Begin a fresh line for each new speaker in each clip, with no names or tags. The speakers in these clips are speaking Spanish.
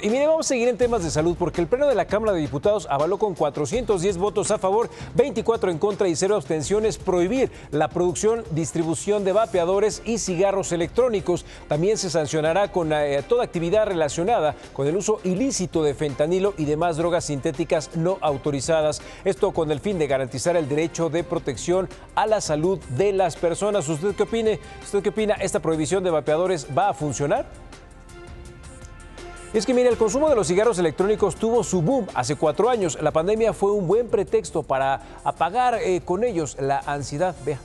Y mire, vamos a seguir en temas de salud porque el Pleno de la Cámara de Diputados avaló con 410 votos a favor, 24 en contra y cero abstenciones prohibir la producción, distribución de vapeadores y cigarros electrónicos. También se sancionará con eh, toda actividad relacionada con el uso ilícito de fentanilo y demás drogas sintéticas no autorizadas. Esto con el fin de garantizar el derecho de protección a la salud de las personas. ¿Usted qué opine? ¿Usted qué opina? ¿Esta prohibición de vapeadores va a funcionar? Es que, mire, el consumo de los cigarros electrónicos tuvo su boom hace cuatro años. La pandemia fue un buen pretexto para apagar eh, con ellos la ansiedad. Vea.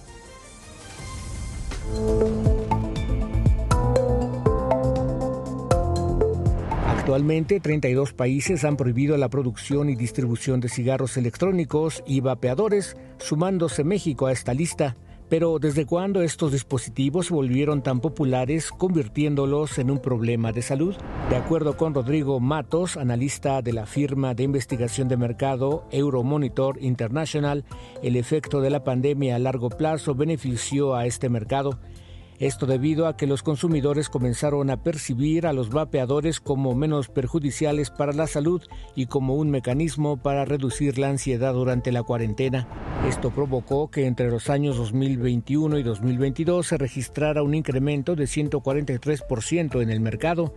Actualmente, 32 países han prohibido la producción y distribución de cigarros electrónicos y vapeadores, sumándose México a esta lista. Pero ¿desde cuándo estos dispositivos volvieron tan populares convirtiéndolos en un problema de salud? De acuerdo con Rodrigo Matos, analista de la firma de investigación de mercado Euromonitor International, el efecto de la pandemia a largo plazo benefició a este mercado. Esto debido a que los consumidores comenzaron a percibir a los vapeadores como menos perjudiciales para la salud y como un mecanismo para reducir la ansiedad durante la cuarentena. Esto provocó que entre los años 2021 y 2022 se registrara un incremento de 143% en el mercado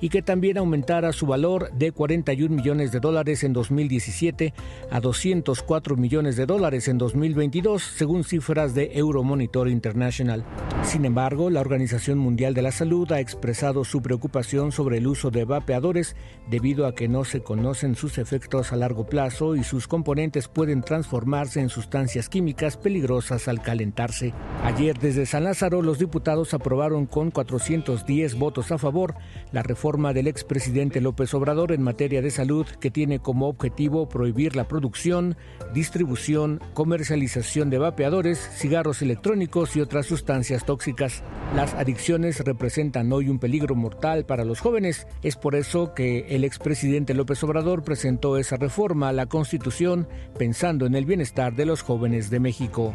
y que también aumentara su valor de 41 millones de dólares en 2017 a 204 millones de dólares en 2022, según cifras de Euromonitor International. Sin embargo, la Organización Mundial de la Salud ha expresado su preocupación sobre el uso de vapeadores debido a que no se conocen sus efectos a largo plazo y sus componentes pueden transformarse en sustancias químicas peligrosas al calentarse. Ayer desde San Lázaro los diputados aprobaron con 410 votos a favor la reforma forma del expresidente López Obrador en materia de salud que tiene como objetivo prohibir la producción, distribución, comercialización de vapeadores, cigarros electrónicos y otras sustancias tóxicas. Las adicciones representan hoy un peligro mortal para los jóvenes. Es por eso que el expresidente López Obrador presentó esa reforma a la Constitución pensando en el bienestar de los jóvenes de México.